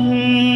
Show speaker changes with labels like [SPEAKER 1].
[SPEAKER 1] Hm.